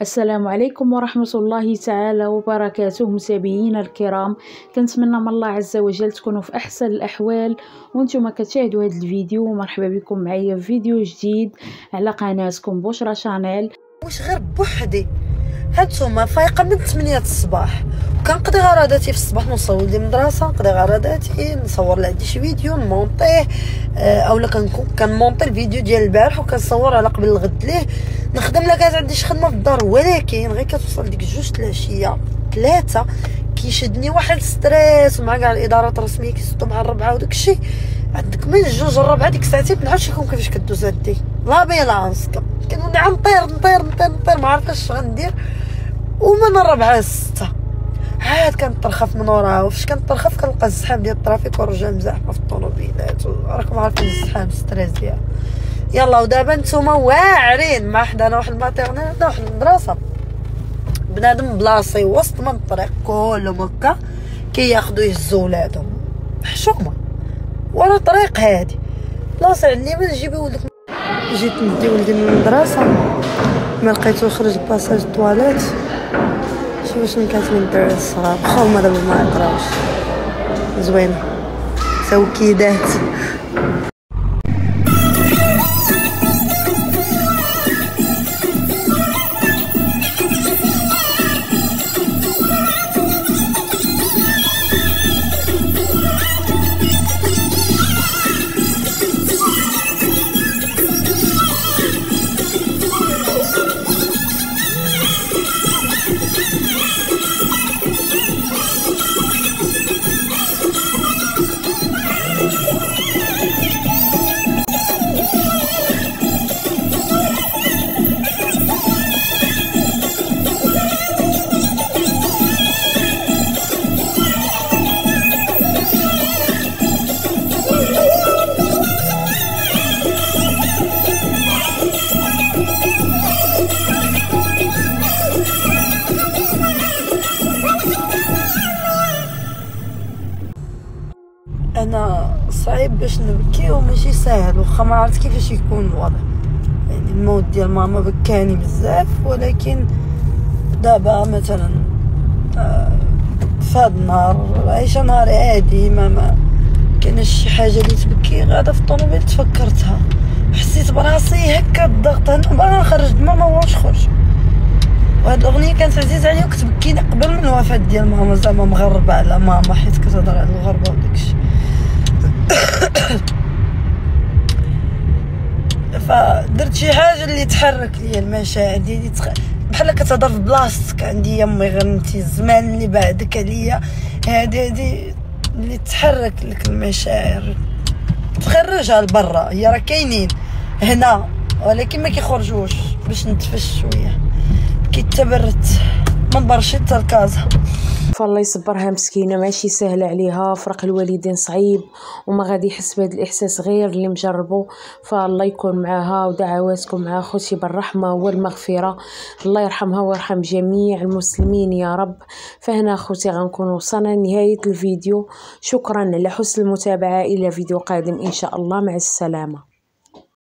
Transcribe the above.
السلام عليكم ورحمة الله تعالى وبركاته متابعينا الكرام. كنتمنى من الله عز وجل تكونوا في أحسن الأحوال. وأنتم كتشاهدوا هذا الفيديو ومرحبا بكم معايا في فيديو جديد على قناتكم بشرى شانيل. واش غير بوحدي؟ هانتوما فايقة من 8 الصباح. وكنقضي غرضاتي في الصباح نوصل ولدي المدرسة نقضي غرضاتي نصور له شي فيديو نمونطيه. آه، أولا كنكون كنمونطي الفيديو ديال البارح وكنصور على قبل الغد ليه. نخدم لا كانت شي خدمه في الدار ولكن غير كتوصل ديك جوج العشيه ثلاثة كيشدني واحد stress ومع كاع الإدارات الرسمية كيسدو مع الربعة وداك الشيء. عندك من جوج الربعه ديك الساعتين نعرفش لكم كيفاش كدوز هادي l'ambulance كنولي نطير نطير نطير نطير ما عرفتش غندير. ومن الربعة للسته عاد كنطرخف من وراها وفاش كنطرخف كنلقى الزحام ديال ال trafic والرجال مزاحمه في الطوموبيلات راكم عارفين الزحام stress ديالها يلا ودابا نتوما واعرين ما حدانا واحد ال maternelle عندنا واحد المدرسة بنادم بلاصي وسط من الطريق كلهم هكا كياخدو يهزو ولادهم حشومة. ورا طريق هادي. بلاصه على اليمين جيبي ولدك. جيت ندي ولدي من المدرسة. ما لقيتو خرج passage الطواليت شوف شنو كاتبين الدراري الصغار واخا هما دابا ما يقراوش. زوينة. توكيدات أنا صعيب باش نبكي وماشي ساهل واخا ما عرفت كيفاش يكون الوضع. يعني الموت ديال ماما بكاني بزاف ولكن دابا مثلا آه، فهاد النهار عايشة نهار عادي ما ما كاينش شي حاجة اللي تبكي غادا في الطوموبيل تفكرتها. حسيت براسي هكا الضغط أنا باغا نخرج دما ما واش خرج. وهاد الأغنية كانت عزيزة عليا وكنت بكينا قبل من الوفاة ديال ماما زعما مغربة على ماما حيت كتهضر على الغربة وداكشي. فدرت شي حاجة اللي تحرك ليا المشاعر ديالي تخ... بحال كتهضر في بلاصتك عندي أمي غنتي الزمان اللي بعدك عليا. هادي هادي اللي تحرك لك المشاعر. تخرجها لبرا هي راه كاينين هنا ولكن ما كيخرجوش باش نتفش شوية. كيتبرت ما نبرش حتى الكازا فالله يصبرها مسكينة ماشي سهلة عليها فرق الوالدين صعيب وما غادي يحس بهذا الإحساس غير اللي مجربو. فالله يكون معاها ودعواتكم مع خوتي بالرحمة والمغفرة. الله يرحمها ويرحم جميع المسلمين يا رب. فهنا خوتي غنكون وصلنا لنهاية الفيديو. شكرا على حسن المتابعة. إلى فيديو قادم إن شاء الله. مع السلامة.